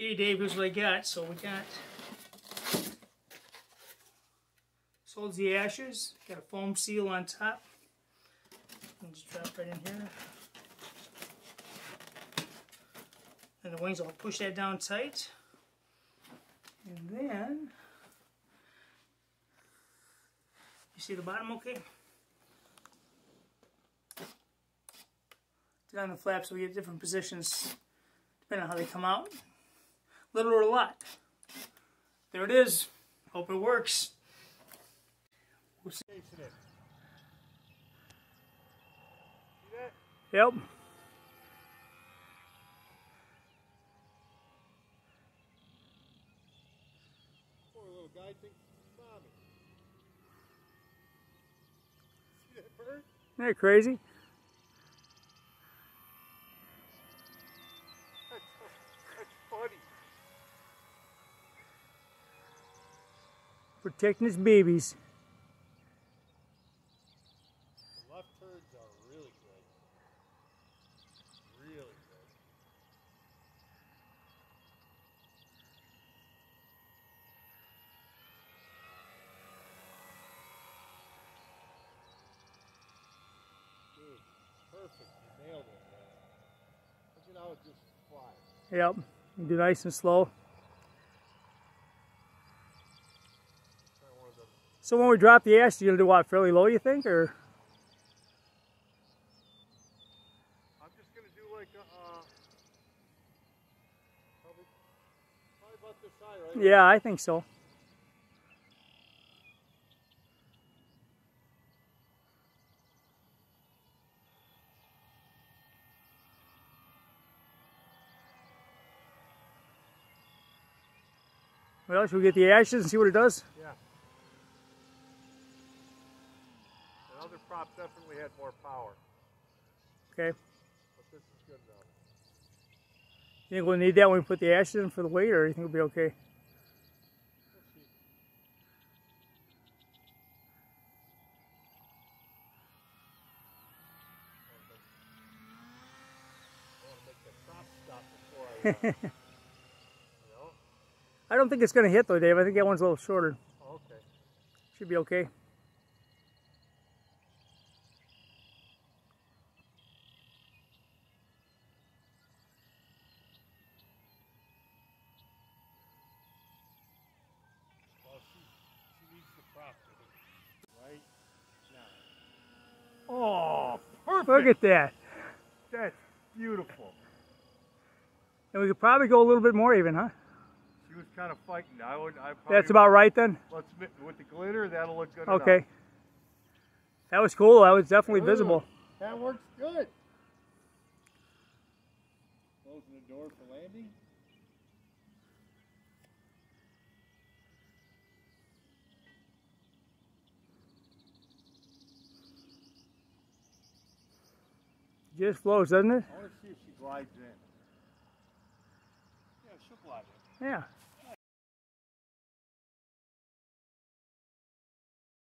Okay, Dave, here's what I got. So we got holds the ashes. Got a foam seal on top. And just drop right in here. And the wings, I'll push that down tight. And then, you see the bottom okay? Down the flaps, so we get different positions depending on how they come out. Little or a lot. There it is. Hope it works. We'll see. Yep. Poor little guy thinks it's mommy. See that bird? Isn't that crazy? That's, that's funny. Protecting his babies. The left turns are really good. Really good. Dude, perfect. You nailed it, man. Look at how it just flies. Yep. You do nice and slow. So when we drop the ash, you'll do what? Fairly low, you think, or? I'm just gonna do like a, uh, probably, probably about this high, right? Yeah, I think so. Well, should we get the ashes and see what it does? Yeah. The other prop definitely had more power, Okay. but this is good enough. You think we'll need that when we put the ashes in for the weight, or you think it'll be okay? I want to make the prop stop before I, you know? I don't think it's going to hit though, Dave. I think that one's a little shorter. Oh, okay. Should be okay. The prop right now. Oh, perfect. Look at that. That's beautiful. And we could probably go a little bit more even, huh? She was kind of fighting. I would. I probably That's about right then? Let's with the glitter. That'll look good. Okay. enough. That was cool. That was definitely Ooh, visible. That works good. Closing the door for landing. Just flows, doesn't it? I want to see if she glides in. Yeah, she'll glide in. Yeah.